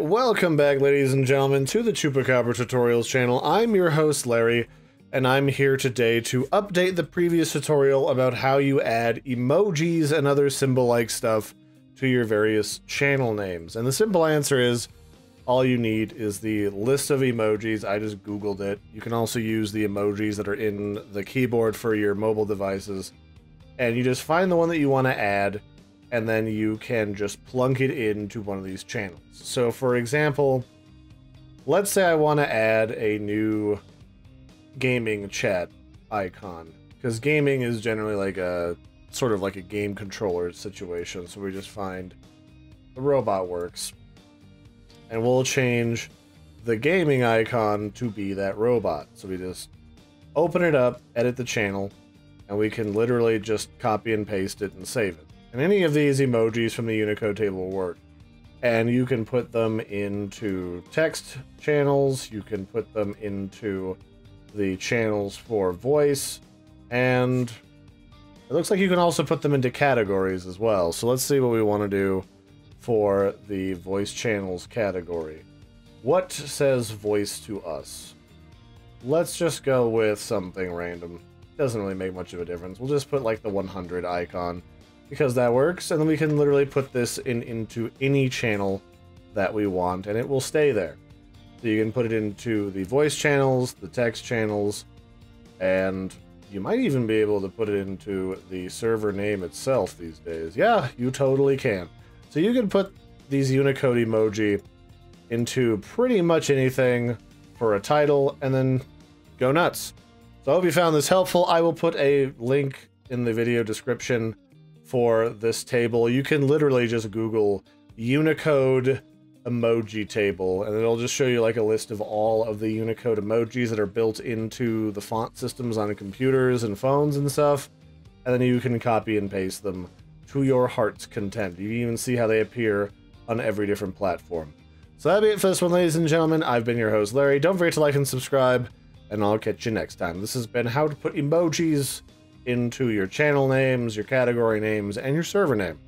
welcome back, ladies and gentlemen, to the Chupacabra Tutorials channel. I'm your host, Larry, and I'm here today to update the previous tutorial about how you add emojis and other symbol-like stuff to your various channel names. And the simple answer is, all you need is the list of emojis. I just Googled it. You can also use the emojis that are in the keyboard for your mobile devices. And you just find the one that you want to add, and then you can just plunk it into one of these channels. So for example, let's say I want to add a new gaming chat icon because gaming is generally like a sort of like a game controller situation. So we just find the robot works and we'll change the gaming icon to be that robot. So we just open it up, edit the channel, and we can literally just copy and paste it and save it. And any of these emojis from the Unicode table will work. And you can put them into text channels, you can put them into the channels for voice, and it looks like you can also put them into categories as well. So let's see what we want to do for the voice channels category. What says voice to us? Let's just go with something random. Doesn't really make much of a difference. We'll just put like the 100 icon because that works, and then we can literally put this in into any channel that we want, and it will stay there. So you can put it into the voice channels, the text channels, and you might even be able to put it into the server name itself these days. Yeah, you totally can. So you can put these Unicode emoji into pretty much anything for a title, and then go nuts. So I hope you found this helpful. I will put a link in the video description for this table. You can literally just Google Unicode emoji table and it'll just show you like a list of all of the Unicode emojis that are built into the font systems on computers and phones and stuff. And then you can copy and paste them to your heart's content. You can even see how they appear on every different platform. So that'll be it for this one, ladies and gentlemen. I've been your host, Larry. Don't forget to like and subscribe, and I'll catch you next time. This has been how to put emojis into your channel names, your category names, and your server name.